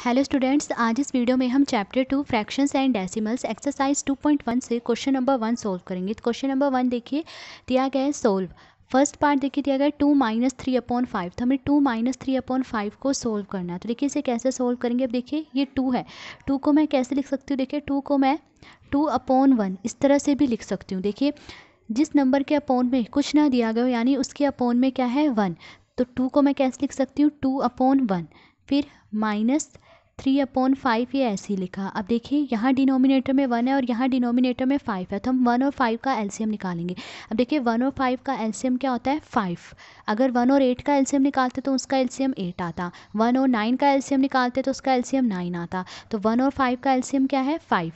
Hello students आज इस video में हम chapter two fractions and decimals exercise 2.1 से क्वेश्चन नंबर वन सोल्व करेंगे। तो क्वेश्चन नंबर वन देखिए, दिया गया है सोल्व फ़र्स्ट पार्ट देखिए, दिया गया two minus three upon five तो हमें two minus three upon five को सोल्व करना है। तो देखिए, इसे कैसे सोल्व करेंगे? अब देखिए, ये टू है। टू को मैं कैसे लिख सकती हूँ? देखिए टू को मैं टू अपॉन वन इस तरह से भी लिख सकती हूँ। देखिए, जिस नंबर के अपोन में कुछ ना दिया गया हो, यानी उसके अपोन में क्या है? वन तो टू को मैं कैसे लिख सकती हूँ? टू अपॉन वन फिर माइनस थ्री अपॉन फाइव ये ऐसे ही लिखा। अब देखिए, यहाँ डिनोमिनेटर में वन है और यहाँ डिनोमिनेटर में फाइव है तो हम वन और फाइव का एलसीएम निकालेंगे। अब देखिए वन और फाइव का एलसीएम क्या होता है? फाइव अगर वन और एट का एलसीएम निकालते तो उसका एलसीएम एट आता। वन और नाइन का एलसीएम निकालते तो उसका एलसीएम नाइन आता। तो वन और फाइव का एलसीएम क्या है? फाइव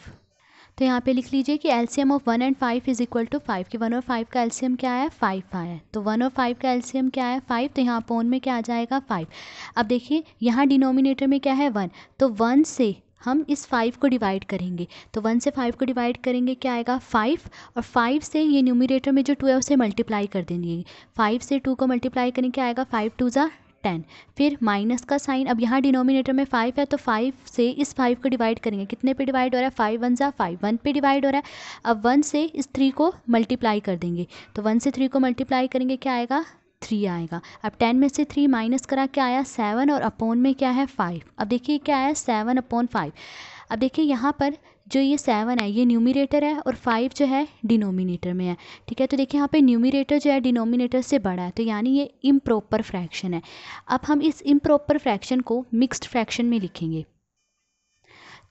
तो यहाँ पे लिख लीजिए कि LCM of one and five is equal to five कि वन और फाइव का एलसीएम क्या है? फाइव आया है। तो वन और फाइव का एलसीएम क्या है? फाइव तो यहाँ पोन में क्या आ जाएगा? फाइव अब देखिए, यहाँ डिनोमिनेटर में क्या है? वन तो वन से हम इस फाइव को डिवाइड करेंगे। तो वन से फाइव को डिवाइड करेंगे, क्या आएगा? फाइव और फाइव से ये न्यूमिनेटर में जो टू है, उसे मल्टीप्लाई कर देंगे। फाइव से टू को मल्टीप्लाई करेंगे, क्या आएगा? फाइव टू ज़ा टेन फिर माइनस का साइन अब यहाँ डिनोमिनेटर में फाइव है तो फाइव से इस फाइव को डिवाइड करेंगे। कितने पे डिवाइड हो रहा है? फाइव वन ज़ा फाइव वन पे डिवाइड हो रहा है। अब वन से इस थ्री को मल्टीप्लाई कर देंगे। तो वन से थ्री को मल्टीप्लाई करेंगे, क्या आएगा? थ्री आएगा। अब टेन में से थ्री माइनस करा, क्या आया? सेवन और अपोन में क्या है? फाइव अब देखिए, क्या आया? सेवन अपोन फाइव अब देखिए, यहाँ पर जो ये सेवन है, ये न्यूमिनेटर है और फाइव जो है डिनोमिनेटर में है। ठीक है? तो देखिए यहाँ पे न्यूमिनेटर जो है डिनोमिनेटर से बड़ा है। तो यानी ये इम्प्रॉपर फ्रैक्शन है। अब हम इस इम्प्रॉपर फ्रैक्शन को मिक्स्ड फ्रैक्शन में लिखेंगे।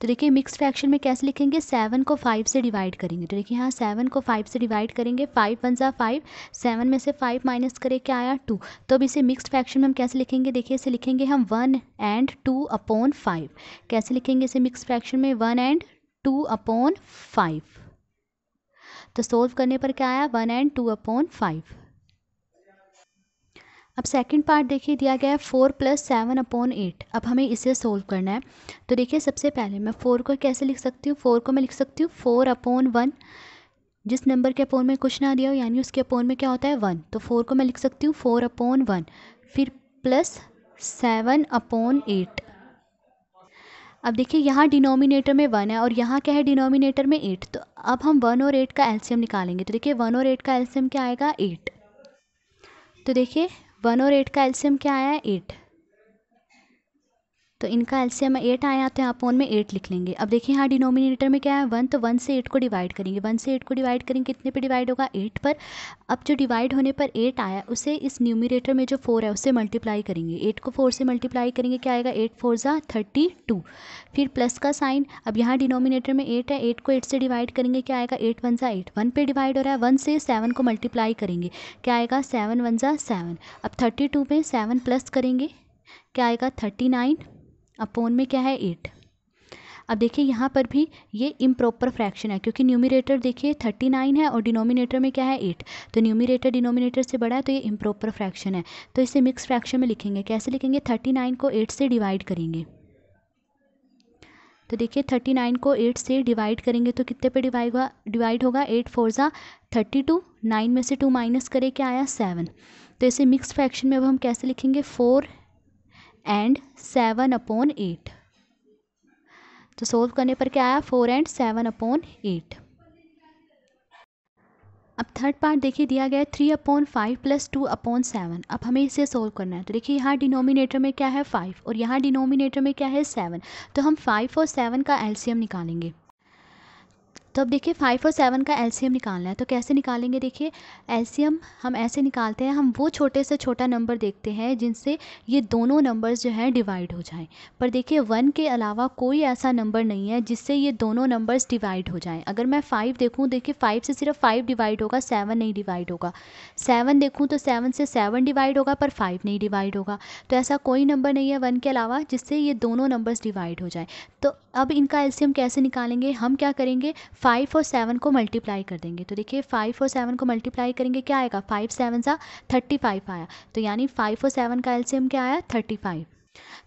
तो देखिए मिक्स फ्रैक्शन में कैसे लिखेंगे? सेवन को फाइव से डिवाइड करेंगे। तो देखिए यहाँ सेवन को फाइव से डिवाइड करेंगे। फाइव वन ज़ा फाइव सेवन में से फाइव माइनस करें, क्या आया? टू तो अब इसे मिक्सड फ्रैक्शन में हम कैसे लिखेंगे? देखिए इसे लिखेंगे हम one and two upon five कैसे लिखेंगे इसे मिक्स फ्रैक्शन में? One and two upon five. तो सोल्व करने पर क्या आया? One and two upon five. अब सेकंड पार्ट देखिए, दिया गया है four plus seven upon eight. अब हमें इसे सोल्व करना है। तो देखिए, सबसे पहले मैं फोर को कैसे लिख सकती हूँ? फोर को मैं लिख सकती हूँ। Four upon one. जिस नंबर के अपोन में कुछ ना दिया हो, यानी उसके अपोन में क्या होता है? वन। तो फोर को मैं लिख सकती हूँ, फोर अपॉन वन। फिर प्लस सेवन अपॉन एट। अब देखिए, यहाँ डिनोमिनेटर में वन है और यहाँ क्या है डिनोमिनेटर में एट। तो अब हम वन और एट का एल्शियम निकालेंगे। तो देखिए, वन और एट का एल्शियम क्या आएगा? एट। तो देखिए, वन और एट का एल्शियम क्या आया? है एट। तो इनका एलसीएम एट आया तो यहाँ पोन में एट लिख लेंगे। अब देखिए यहाँ डिनोमिनेटर में क्या है? वन तो वन से एट को डिवाइड करेंगे। वन से एट को डिवाइड करेंगे, कितने पे डिवाइड होगा? एट पर। अब जो डिवाइड होने पर एट आया, उसे इस न्यूमिनेटर में जो फोर है उससे मल्टीप्लाई करेंगे। एट को फोर से मल्टीप्लाई करेंगे, क्या आएगा? एट फोर ज़ा थर्टी टू फिर प्लस का साइन अब यहाँ डिनोमिनेटर में एट है एट को एट से डिवाइड करेंगे, क्या आएगा? एट वन ज़ा एट वन पे डिवाइड हो रहा है वन से सेवन को मल्टीप्लाई करेंगे। क्या आएगा? सेवन वन ज़ा सेवन अब थर्टी टू में सेवन प्लस करेंगे, क्या आएगा? थर्टी नाइन अपोन में क्या है? एट अब देखिए, यहाँ पर भी ये इम्प्रॉपर फ्रैक्शन है, क्योंकि न्यूमिनेटर देखिए थर्टी नाइन है और डिनोमिनेटर में क्या है? एट तो न्यूमिनेटर डिनोमिनेटर से बड़ा है तो ये इम्प्रॉपर फ्रैक्शन है। तो इसे मिक्स फ्रैक्शन में लिखेंगे। कैसे लिखेंगे? थर्टी नाइन को एट से डिवाइड करेंगे। तो देखिए थर्टी नाइन को एट से डिवाइड करेंगे तो कितने पे डिवाइड होगा डिवाइड होगा एट फोर ज़ा थर्टी टू नाइन में से टू माइनस करें, क्या आया? सेवन तो इसे मिक्स फ्रैक्शन में अब हम कैसे लिखेंगे? Four and seven upon eight तो सोल्व करने पर क्या आया? Four and seven upon eight अब थर्ड पार्ट देखिए, दिया गया है three upon five plus two upon seven अब हमें इसे सोल्व करना है। तो देखिए, यहाँ डिनोमिनेटर में क्या है? फाइव और यहाँ डिनोमिनेटर में क्या है? सेवन तो हम फाइव और सेवन का एलसीएम निकालेंगे। तो अब देखिए फाइव और सेवन का एलसीएम निकालना है तो कैसे निकालेंगे देखिए? एलसीएम हम ऐसे निकालते हैं, हम वो छोटे से छोटा नंबर देखते हैं जिनसे ये दोनों नंबर्स जो हैं डिवाइड हो जाएँ। पर देखिए वन के अलावा कोई ऐसा नंबर नहीं है जिससे ये दोनों नंबर्स डिवाइड हो जाएँ। अगर मैं फ़ाइव देखूँ, देखिए फ़ाइव से सिर्फ़ फाइव डिवाइड होगा सेवन नहीं डिवाइड होगा। सेवन देखूँ तो सेवन से सेवन डिवाइड होगा, पर फाइव नहीं डिवाइड होगा। तो ऐसा कोई नंबर नहीं है वन के अलावा जिससे ये दोनों नंबर्स डिवाइड हो जाए। तो अब इनका एल्शियम कैसे निकालेंगे? हम क्या करेंगे? फाइव और सेवन को मल्टीप्लाई कर देंगे। तो देखिए फाइव और सेवन को मल्टीप्लाई करेंगे, क्या आएगा? फाइव सेवन सा थर्टी फाइव आया। तो यानी फाइव और सेवन का एल्सियम क्या आया? थर्टी फाइव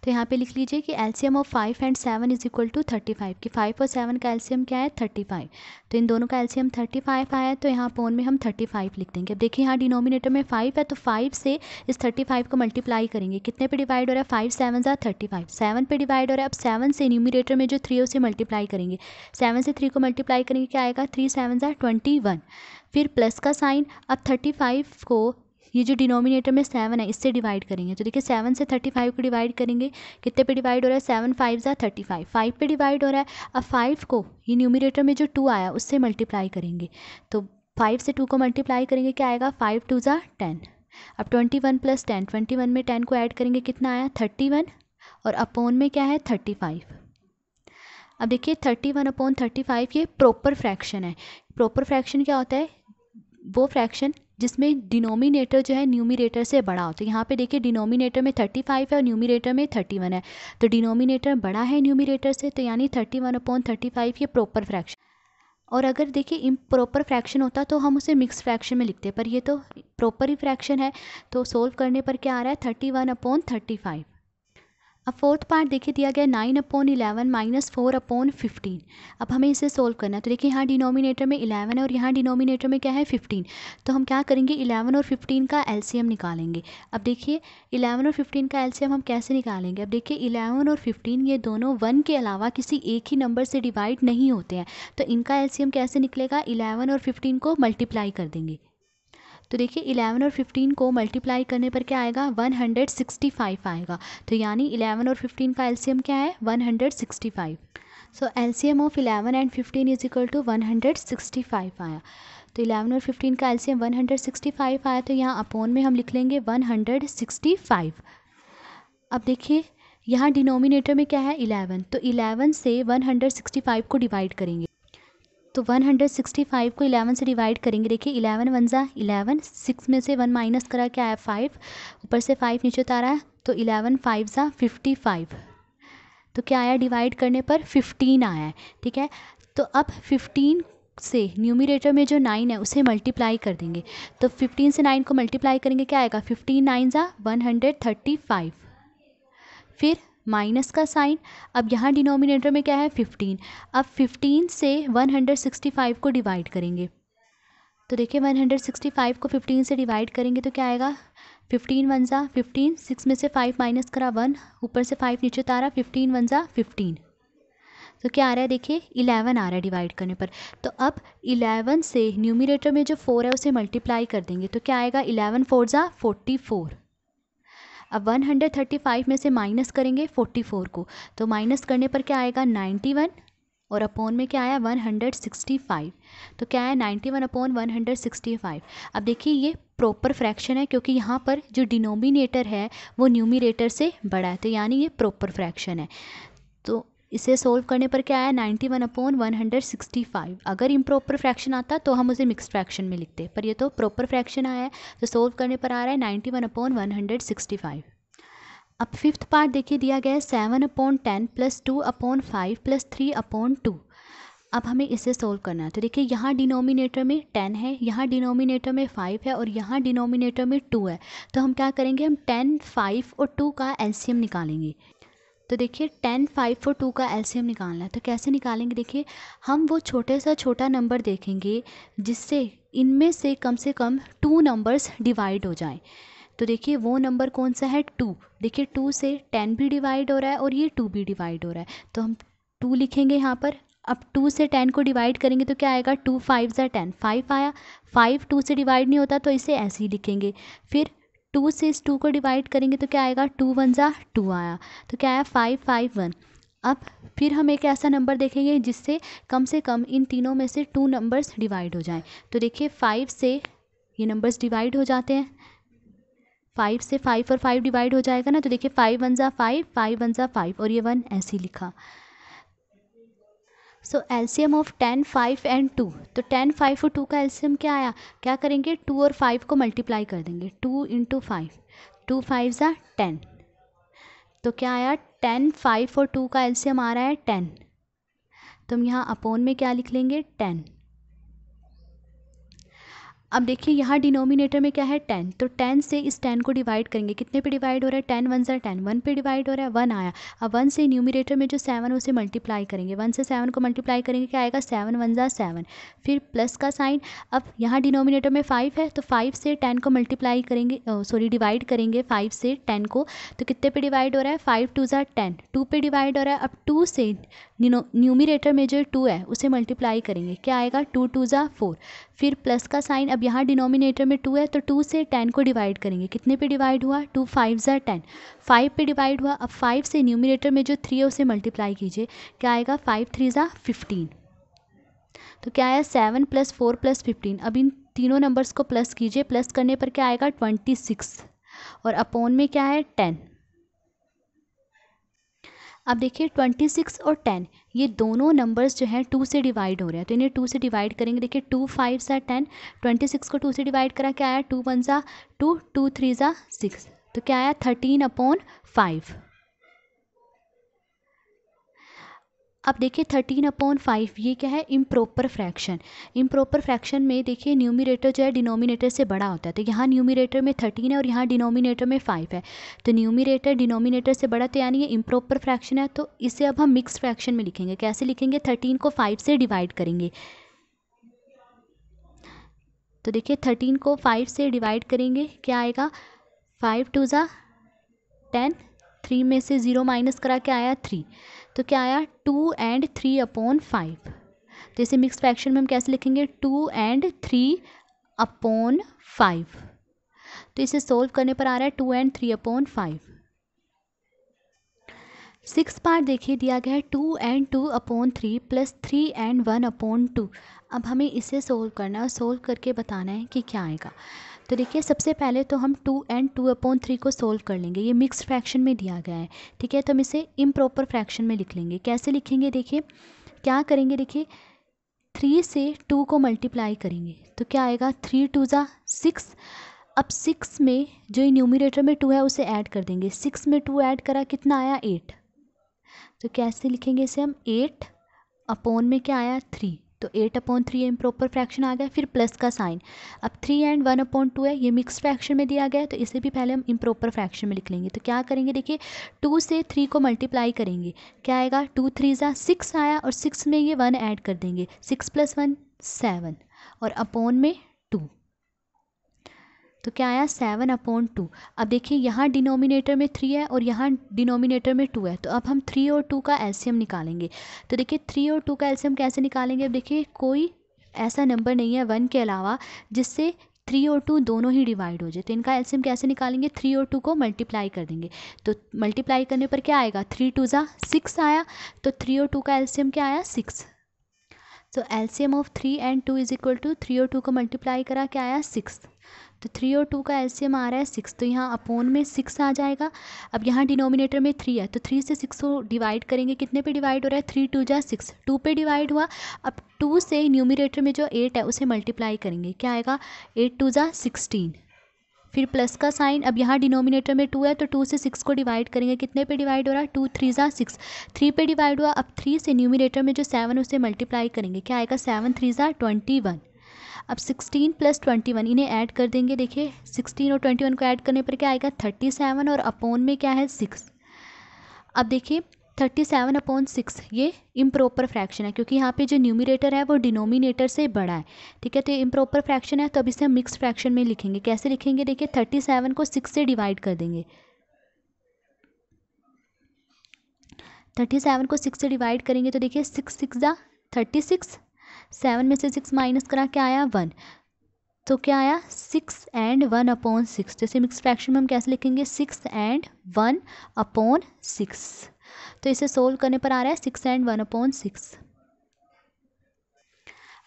तो यहाँ पे लिख लीजिए कि LCM of five and seven is equal to thirty five, कि फाइव और सेवन का एलसीएम क्या है? Thirty five. तो इन दोनों का एलसीएम थर्टी फाइव आया है तो यहाँ पोन में हम थर्टी फाइव लिख देंगे। अब देखिए यहाँ डिनोमिनेटर में फाइव है तो फाइव से इस थर्टी फाइव को मल्टीप्लाई करेंगे। कितने पे डिवाइड हो रहा है? फाइव, सेवन ज़ा थर्टी फाइव। सेवन पे डिवाइड हो रहा है, अब सेवन से न्यूमिनेटर में जो थ्री है, उसे मल्टीप्लाई करेंगे। सेवन से थ्री को मल्टीप्लाई करेंगे, क्या आएगा? थ्री, सेवन ज़ा ट्वेंटी वन। फिर प्लस का साइन, अब थर्टी फाइव को ये जो डिनोमिनेटर में सेवन है, इससे डिवाइड करेंगे। तो देखिए सेवन से थर्टी फाइव को डिवाइड करेंगे। कितने पे डिवाइड हो रहा है? सेवन फाइव ज़ा थर्टी फाइव फाइव पे डिवाइड हो रहा है, अब फाइव को ये न्यूमिनेटर में जो टू आया, उससे मल्टीप्लाई करेंगे। तो फाइव से टू को मल्टीप्लाई करेंगे, क्या आएगा? फाइव टू ज़ा टेन अब twenty one plus ten twenty one में टेन को ऐड करेंगे, कितना आया? थर्टी वन और अपोन में क्या है? थर्टी फाइव अब देखिए thirty one upon thirty five ये प्रॉपर फ्रैक्शन है। प्रॉपर फ्रैक्शन क्या होता है? वो फ्रैक्शन जिसमें डिनोमिनेटर जो है न्यूमिनेटर से बड़ा हो। तो यहाँ पे देखिए डिनोमिनेटर में थर्टी फाइव है और न्यूमिनेटर में थर्टी वन है। तो डिनोमिनेटर बड़ा है न्यूमिनेटर से तो यानी thirty one upon thirty five ये प्रॉपर फ्रैक्शन और अगर देखिए इम्प्रॉपर फ्रैक्शन होता तो हम उसे मिक्स फ्रैक्शन में लिखते, पर ये तो प्रॉपर ही फ्रैक्शन है। तो सोल्व करने पर क्या आ रहा है? Thirty one upon thirty five अब फोर्थ पार्ट देखिए, दिया गया nine upon eleven minus four upon fifteen अब हमें इसे सोल्व करना है। तो देखिए, यहाँ डिनोमिनेटर में इलेवन है और यहाँ डिनोमिनेटर में क्या है? फिफ्टीन तो हम क्या करेंगे? इलेवन और फिफ्टीन का एलसीएम निकालेंगे। अब देखिए इलेवन और फिफ्टीन का एलसीएम हम कैसे निकालेंगे? अब देखिए इलेवन और फिफ्टीन ये दोनों वन के अलावा किसी एक ही नंबर से डिवाइड नहीं होते हैं। तो इनका एलसीएम कैसे निकलेगा? इलेवन और फिफ्टीन को मल्टीप्लाई कर देंगे। तो देखिए इलेवन और फिफ्टीन को मल्टीप्लाई करने पर क्या आएगा? वन हंड्रेड सिक्सटी फाइव आएगा। तो यानी इलेवन और फिफ्टीन का एलसीएम क्या है? One hundred sixty five so LCM of eleven and fifteen is equal to one hundred sixty five आया। तो इलेवन और फिफ्टीन का LCM one hundred sixty five आया तो यहाँ अपोन में हम लिख लेंगे वन हंड्रेड सिक्सटी फाइव अब देखिए, यहाँ डिनोमिनेटर में क्या है? इलेवन। तो इलेवन से वन हंड्रेड सिक्सटी फाइव को डिवाइड करेंगे। तो 165 को 11 से डिवाइड करेंगे। देखिए 11 वन ज़ा इलेवन सिक्स में से वन माइनस करा क्या है फाइव ऊपर से फाइव नीचे उतारा है तो 11 फाइव ज़ा फिफ्टी फाइव तो क्या आया? डिवाइड करने पर 15 आया है ठीक है? तो अब 15 से न्यूमिरेटर में जो नाइन है, उसे मल्टीप्लाई कर देंगे। तो 15 से नाइन को मल्टीप्लाई करेंगे, क्या आएगा? 15 नाइन ज़ा वन हंड्रेड थर्टी फाइव फिर माइनस का साइन। अब यहाँ डिनोमिनेटर में क्या है? फिफ्टीन। अब फिफ्टीन से वन हंड्रेड सिक्सटी फाइव को डिवाइड करेंगे। तो देखिए, वन हंड्रेड सिक्सटी फाइव को फिफ्टीन से डिवाइड करेंगे तो क्या आएगा? फिफ्टीन वन ज़ा फिफ्टीन, सिक्स में से फाइव माइनस करा वन, ऊपर से फाइव नीचे उतारा, फिफ्टीन वन ज़ा फिफ्टीन। तो क्या आ रहा है? देखिए, इलेवन आ रहा है डिवाइड करने पर। तो अब इलेवन से न्यूमिनेटर में जो फोर है, उसे मल्टीप्लाई कर देंगे। तो क्या आएगा? इलेवन फोर ज़ा फोर्टी फोर। अब 135 में से माइनस करेंगे 44 को। तो माइनस करने पर क्या आएगा? 91 और अपोन में क्या आया? 165 तो क्या है? 91 वन अपोन वन अब देखिए, ये प्रॉपर फ्रैक्शन है क्योंकि यहाँ पर जो डिनोमिनेटर है, वो न्यूमिनेटर से बड़ा है। तो यानी ये प्रॉपर फ्रैक्शन है। तो इसे सोल्व करने पर क्या आया? नाइन्टी वन अपॉन वन अगर इम्प्रॉपर फ्रैक्शन आता तो हम उसे मिक्स फ्रैक्शन में लिखते पर ये तो प्रॉपर फ्रैक्शन आया है तो सोल्व करने पर आ रहा है नाइन्टी वन अपॉन वन अब फिफ्थ पार्ट देखिए, दिया गया है seven upon ten plus two upon five plus three upon two अब हमें इसे सोल्व करना है। तो देखिए, यहाँ डिनोमिनेटर में टेन है, यहाँ डिनोमिनेटर में फाइव है और यहाँ डिनोमिनेटर में टू है। तो हम क्या करेंगे? हम टेन फाइव और टू का एलसीएम निकालेंगे। तो देखिए टेन फाइव फोर टू का एलसीएम निकालना है। तो कैसे निकालेंगे? देखिए, हम वो छोटे सा छोटा नंबर देखेंगे, जिससे इनमें से कम से कम टू नंबर्स डिवाइड हो जाएँ। तो देखिए, वो नंबर कौन सा है? टू देखिए टू से टेन भी डिवाइड हो रहा है और ये टू भी डिवाइड हो रहा है। तो हम टू लिखेंगे यहाँ पर। अब टू से टेन को डिवाइड करेंगे तो क्या आएगा? टू फाइव ज़ा टेन फाइव आया। फाइव टू से डिवाइड नहीं होता तो इसे ऐसे ही लिखेंगे। फिर टू से इस टू को डिवाइड करेंगे तो क्या आएगा? टू वन ज़ा टू आया। तो क्या आया? Five five, one. अब फिर हम एक ऐसा नंबर देखेंगे जिससे कम से कम इन तीनों में से टू नंबर्स डिवाइड हो जाएँ। तो देखिए, फाइव से ये नंबर्स डिवाइड हो जाते हैं। फाइव से फाइव और फाइव डिवाइड हो जाएगा ना? तो देखिए, फाइव वन ज़ा फाइव फाइव वन ज़ा फाइव और ये वन ऐसे लिखा। So LCM of ten five and two तो टेन फाइव और टू का एलसीएम क्या आया? क्या करेंगे? टू और फाइव को मल्टीप्लाई कर देंगे। Two into five two five ज़ा टेन तो क्या आया? टेन फाइव और टू का एल्सीयम आ रहा है टेन तो हम यहाँ अपोन में क्या लिख लेंगे? टेन अब देखिए, यहाँ डिनोमिनेटर में क्या है? टेन। तो टेन से इस टेन को डिवाइड करेंगे। कितने पे डिवाइड हो रहा है? टेन वन ज़ा टेन। वन पे डिवाइड हो रहा है, वन आया। अब वन से न्यूमिनेटर में जो सेवन उसे मल्टीप्लाई करेंगे। वन से सेवन को मल्टीप्लाई करेंगे, क्या आएगा? सेवन वन ज़ा सेवन फिर प्लस का साइन अब यहाँ डिनोमिनेटर में फाइव है तो फाइव से टेन को मल्टीप्लाई करेंगे सॉरी डिवाइड करेंगे फाइव से टेन को। तो कितने पे डिवाइड हो रहा है? फाइव टू ज़ा टेन। टू पे डिवाइड हो रहा है। अब टू से न्यूमिनेटर में जो टू है, उसे मल्टीप्लाई करेंगे। क्या आएगा? टू टू ज़ा फोर फिर प्लस का साइन, अब यहाँ डिनोमिनेटर में टू है तो टू से टेन को डिवाइड करेंगे। कितने पे डिवाइड हुआ? टू फाइव ज़ा टेन फाइव पे डिवाइड हुआ, अब फाइव से न्यूमिनेटर में जो थ्री है, उसे मल्टीप्लाई कीजिए। क्या आएगा? फाइव थ्री ज़ा फिफ्टीन तो क्या आया? Seven plus four plus fifteen अब इन तीनों नंबर्स को प्लस कीजिए। प्लस करने पर क्या आएगा? ट्वेंटी सिक्स और अपोन में क्या है? टेन अब देखिए ट्वेंटी सिक्स और टेन ये दोनों नंबर्स जो हैं टू से डिवाइड हो रहे हैं। तो इन्हें टू से डिवाइड करेंगे। देखिए टू फाइव सा टेन ट्वेंटी सिक्स को टू से डिवाइड करा, क्या आया? टू वन ज़ा टू टू थ्री ज़ा सिक्स तो क्या आया? थर्टीन अपॉन फाइव अब देखिए थर्टीन अपॉन फाइव ये क्या है? इम्प्रॉपर फ्रैक्शन इम्प्रॉपर फ्रैक्शन में देखिए न्यूमिनेटर जो है डिनोमिनेटर से बड़ा होता है। तो यहाँ न्यूमिनेटर में थर्टीन है और यहाँ डिनोमिनेटर में फाइव है। तो न्यूमिनेटर डिनोमिनेटर से बड़ा तो यानी ये इम्प्रॉपर फ्रैक्शन है। तो इसे अब हम मिक्स फ्रैक्शन में लिखेंगे। कैसे लिखेंगे? थर्टीन को फाइव से डिवाइड करेंगे। तो देखिए थर्टीन को फाइव से डिवाइड करेंगे। क्या आएगा? फाइव टू ज़ा टेन थ्री में से ज़ीरो माइनस करा के आया थ्री तो क्या आया? Two and three upon five तो इसे मिक्स फ्रैक्शन में हम कैसे लिखेंगे? Two and three upon five तो इसे सोल्व करने पर आ रहा है two and three upon five six part देखिए, दिया गया है two and two upon three plus three and one upon two अब हमें इसे सोल्व करना है सोल्व करके बताना है कि क्या आएगा. तो देखिए, सबसे पहले तो हम two and two upon three को सोल्व कर लेंगे। ये मिक्स फ्रैक्शन में दिया गया है, ठीक है? तो हम इसे इम्प्रॉपर फ्रैक्शन में लिख लेंगे। कैसे लिखेंगे देखिए? क्या करेंगे देखिए? थ्री से टू को मल्टीप्लाई करेंगे तो क्या आएगा? थ्री टू ज़ा सिक्स। अब सिक्स में जो न्यूमिनेटर में टू है, उसे ऐड कर देंगे। सिक्स में टू ऐड करा, कितना आया? एट। तो कैसे लिखेंगे इसे हम? एट अपॉन में क्या आया? थ्री। तो eight upon three improper fraction आ गया, फिर प्लस का साइन अब three and one upon two है, ये मिक्स फ्रैक्शन में दिया गया है तो इसे भी पहले हम इम्प्रॉपर फ्रैक्शन में लिख लेंगे। तो क्या करेंगे, देखिए टू से थ्री को मल्टीप्लाई करेंगे। क्या आएगा? टू थ्री ज़ा सिक्स आया और सिक्स में ये वन ऐड कर देंगे। सिक्स प्लस वन सेवन और अपॉन में टू तो क्या आया? सेवन अपॉन टू अब देखिए, यहाँ डिनोमिनेटर में थ्री है और यहाँ डिनोमिनेटर में टू है। तो अब हम थ्री और टू का एल्शियम निकालेंगे। तो देखिए थ्री और टू का एल्शियम कैसे निकालेंगे? अब देखिए, कोई ऐसा नंबर नहीं है वन के अलावा, जिससे थ्री और टू दोनों ही डिवाइड हो जाए। तो इनका एल्शियम कैसे निकालेंगे? थ्री और टू को मल्टीप्लाई कर देंगे। तो मल्टीप्लाई करने पर क्या आएगा? थ्री टू ज़ा सिक्स आया। तो थ्री और टू का एल्शियम क्या आया? सिक्स तो LCM of three and two is equal to three और टू को मल्टीप्लाई करा, क्या आया? सिक्स। तो थ्री और टू का एलसीएम आ रहा है सिक्स तो यहाँ अपोन में सिक्स आ जाएगा। अब यहाँ डिनोमिनेटर में थ्री है तो थ्री से सिक्स को डिवाइड करेंगे। कितने पे डिवाइड हो रहा है? थ्री, टू जा सिक्स। टू पे डिवाइड हुआ, अब टू से न्यूमिनेटर में जो एट है उसे मल्टीप्लाई करेंगे। क्या आएगा? एट, टू जा सिक्सटीन। फिर प्लस का साइन, अब यहाँ डिनोमिनेटर में टू है तो टू से सिक्स को डिवाइड करेंगे। कितने पे डिवाइड हो रहा है? टू थ्री ज़ा सिक्स थ्री पे डिवाइड हुआ, अब थ्री से न्यूमिनेटर में जो सेवन उसे मल्टीप्लाई करेंगे। क्या आएगा? सेवन थ्री ज़ा ट्वेंटी वन अब सिक्सटीन प्लस ट्वेंटी वन इन्हें ऐड कर देंगे, देखिए। सिक्सटीन और ट्वेंटी वन को ऐड करने पर क्या आएगा? थर्टी सेवन और अपोन में क्या है? सिक्स अब देखिए थर्टी सेवन अपॉन सिक्स ये इम्प्रॉपर फ्रैक्शन है, क्योंकि यहाँ पे जो न्यूमिनेटर है वो डिनोमिनेटर से बड़ा है, ठीक है? तो ये इम्प्रॉपर फ्रैक्शन है तो अब इसे हम मिक्स फ्रैक्शन में लिखेंगे। कैसे लिखेंगे? देखिए थर्टी सेवन को सिक्स से डिवाइड कर देंगे। थर्टी सेवन को सिक्स से डिवाइड करेंगे तो देखिए सिक्स सिक्स ज़ा थर्टी सिक्स सेवन में से सिक्स माइनस करा, क्या आया? वन तो क्या आया? Six and one upon six जैसे मिक्स फ्रैक्शन में हम कैसे लिखेंगे? Six and one upon six तो इसे सोल्व करने पर आ रहा है six and one upon six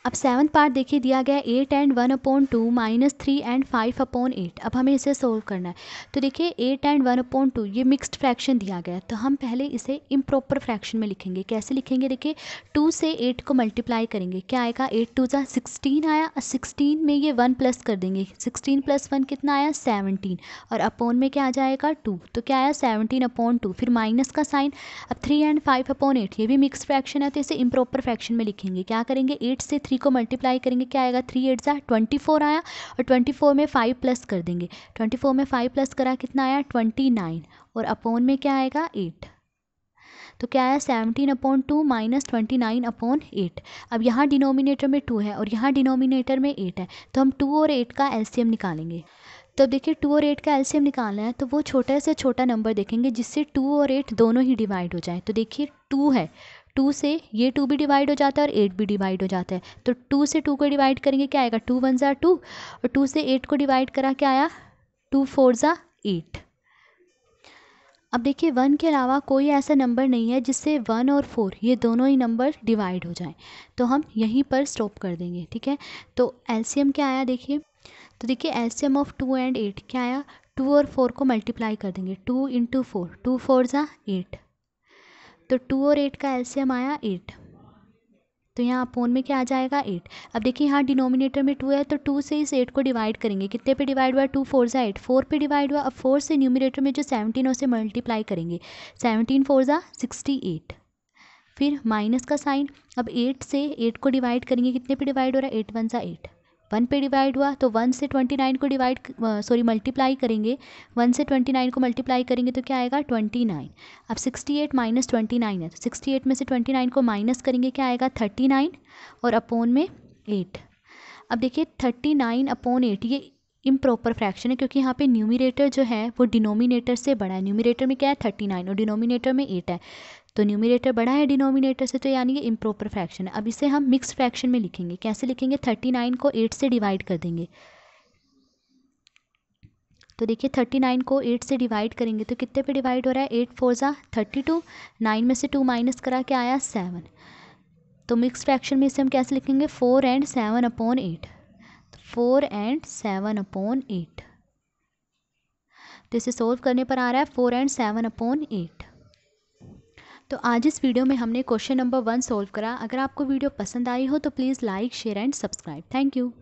अब सेवन पार्ट देखिए, दिया गया eight and one upon two minus three and five upon eight अब हमें इसे सोल्व करना है। तो देखिए eight and one upon two ये मिक्स्ड फ्रैक्शन दिया गया है। तो हम पहले इसे इम्प्रॉपर फ्रैक्शन में लिखेंगे। कैसे लिखेंगे? देखिए टू से एट को मल्टीप्लाई करेंगे। क्या आएगा? एट टू ज़ा सिक्सटीन आया। सिक्सटीन में ये वन प्लस कर देंगे। सिक्सटीन प्लस वन कितना आया? सेवनटीन और अपॉन में क्या आ जाएगा? टू तो क्या आया? सेवनटीन अपॉन टू फिर माइनस का साइन अब three and five upon eight ये भी मिक्स फ्रैक्शन है। तो इसे इम्प्रॉपर फ्रैक्शन में लिखेंगे। क्या करेंगे? एट से थ्री को मल्टीप्लाई करेंगे, क्या आएगा? थ्री एट ज़ा ट्वेंटी फोर आया और ट्वेंटी फोर में फाइव प्लस कर देंगे। ट्वेंटी फोर में फाइव प्लस करा, कितना आया? ट्वेंटी नाइन और अपोन में क्या आएगा? एट तो क्या आया? Seventeen upon two minus twenty nine upon eight अब यहाँ डिनोमिनेटर में टू है और यहाँ डिनोमिनेटर में एट है। तो हम टू और एट का एलसीएम निकालेंगे। तो अब देखिए टू और एट का एलसीएम निकालना है तो वो छोटे से छोटा नंबर देखेंगे, जिससे टू और एट दोनों ही डिवाइड हो जाए। तो देखिए टू है। टू से ये टू भी डिवाइड हो जाता है और एट भी डिवाइड हो जाता है। तो टू से टू को डिवाइड करेंगे, क्या आएगा? टू वन ज़ा टू और टू से एट को डिवाइड करा क्या आया? टू फोर ज़ा एट। अब देखिए, वन के अलावा कोई ऐसा नंबर नहीं है जिससे वन और फोर, ये दोनों ही नंबर डिवाइड हो जाएँ। तो हम यहीं पर स्टॉप कर देंगे, ठीक है? तो एलसीएम क्या आया देखिए? तो देखिए, LCM of two and eight क्या आया? टू और फोर को मल्टीप्लाई कर देंगे, two into four, two four ज़ा एट। तो टू और एट का एलसीएम आया एट तो यहाँ अपोन में क्या आ जाएगा एट अब देखिए यहाँ डिनोमिनेटर में टू है तो टू से इस एट को डिवाइड करेंगे। कितने पे डिवाइड हुआ? टू फोर ज़ा एट फोर पे डिवाइड हुआ, अब फोर से न्यूमिनेटर में जो सेवनटीन है, उसे मल्टीप्लाई करेंगे। सेवनटीन फोर ज़ा सिक्सटी एट फिर माइनस का साइन अब एट से एट को डिवाइड करेंगे। कितने पे डिवाइड हो रहा है? एट वन ज़ा एट वन पे डिवाइड हुआ तो वन से ट्वेंटी नाइन को डिवाइड सॉरी मल्टीप्लाई करेंगे। वन से ट्वेंटी नाइन को मल्टीप्लाई करेंगे तो क्या आएगा? Twenty nine. अब sixty eight minus twenty nine है तो सिक्सटी एट में से ट्वेंटी नाइन को माइनस करेंगे, क्या आएगा? थर्टी नाइन और अपोन में एट अब देखिए, थर्टी नाइन अपोन एट ये इम्प्रॉपर फ्रैक्शन है, क्योंकि यहाँ पे न्यूमिनेटर जो है, वो डिनोमिनेटर से बड़ा है। न्यूमिनेटर में क्या है? थर्टी नाइन और डिनोमिनेटर में एट है। तो न्यूमिनेटर बड़ा है डिनोमिनेटर से तो यानी कि इम्प्रॉपर फ्रैक्शन है। अब इसे हम मिक्स फ्रैक्शन में लिखेंगे। कैसे लिखेंगे? थर्टी नाइन को एट से डिवाइड कर देंगे। तो देखिए थर्टी नाइन को एट से डिवाइड करेंगे तो कितने पे डिवाइड हो रहा है? एट फोर ज़ा थर्टी टू नाइन में से टू माइनस करा के आया सेवन तो मिक्स फ्रैक्शन में इसे हम कैसे लिखेंगे? Four and seven upon eight four and seven upon eight तो इसे सोल्व करने पर आ रहा है four and seven upon eight तो आज इस वीडियो में हमने क्वेश्चन नंबर वन सॉल्व करा। अगर आपको वीडियो पसंद आई हो तो please like, share and subscribe. Thank you.